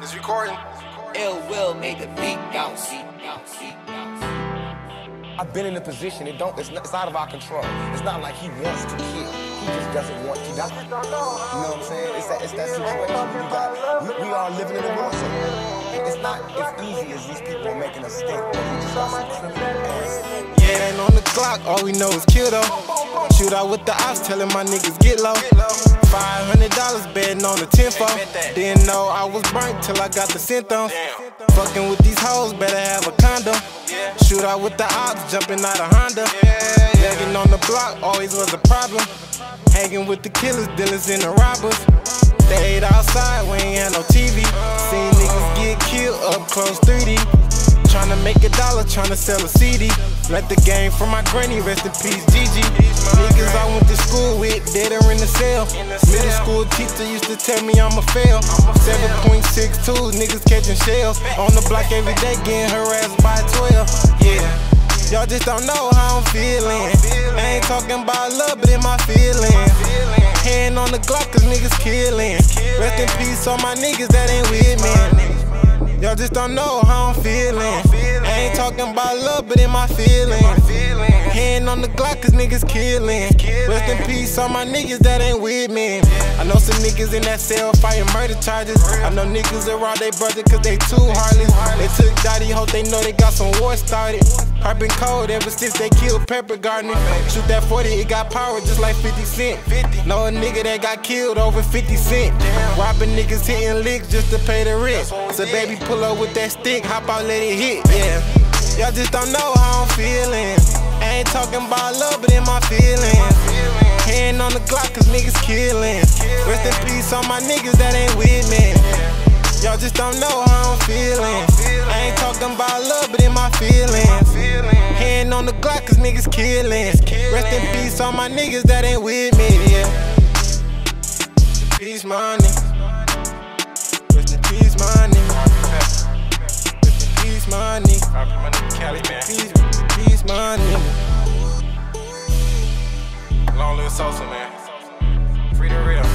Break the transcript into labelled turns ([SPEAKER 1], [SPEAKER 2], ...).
[SPEAKER 1] It's recording.
[SPEAKER 2] Ill will make the beat bounce.
[SPEAKER 3] I've been in a position, it don't, it's, not, it's out of our control. It's not like he wants to kill. He just doesn't want to die. You know what I'm saying? It's that, it's that situation. We, got, we, we are living in a war zone. Not as easy as these people making us think.
[SPEAKER 4] Yeah, and on the clock, all we know is kill though. Shoot out with the ops, telling my niggas get low. Five hundred dollars betting on the tempo. Didn't know I was burnt till I got the symptoms. Fucking with these hoes, better have a condo. Shoot out with the ops, jumping out of Honda. Begging on the block always was a problem. Hanging with the killers, dealers, and the robbers. Close 3D. Tryna make a dollar, tryna sell a CD. Let the game from my granny, rest in peace, Gigi. Niggas I went to school with, dead or in the cell. Middle school teacher used to tell me I'ma fail. 7.62, niggas catching shells. On the block every day, getting harassed by 12. Yeah. Y'all just don't know how I'm feeling. I ain't talking about love, but in my feelings. Hand on the Glock, cause niggas killing. Rest in peace on my niggas that ain't with me. Just don't know how I'm feeling. I ain't talking about love, but in my feelings. On the Glock, cause niggas killing. Rest in peace on my niggas that ain't with me. I know some niggas in that cell fighting murder charges. I know niggas around they brother cause they too heartless. They took Dottie, hope they know they got some war started. I've been cold ever since they killed Pepper Gardner. Shoot that 40, it got power just like 50 Cent. Know a nigga that got killed over 50 Cent. Robbing niggas hitting licks just to pay the rent. So baby, pull up with that stick, hop out, let it hit. Yeah. Y'all just don't know how I'm feeling. I ain't talking about love, but in my feelings. Hand on the Glock, cause niggas killing. Rest in peace on my niggas that ain't with me. Y'all just don't know how I'm feeling. I ain't talking about love, but in my feelings. Hand on the Glock, cause niggas killing. Rest in peace on my niggas that ain't with me. Yeah. Peace, my nigga.
[SPEAKER 1] Sosa, man. Free the real.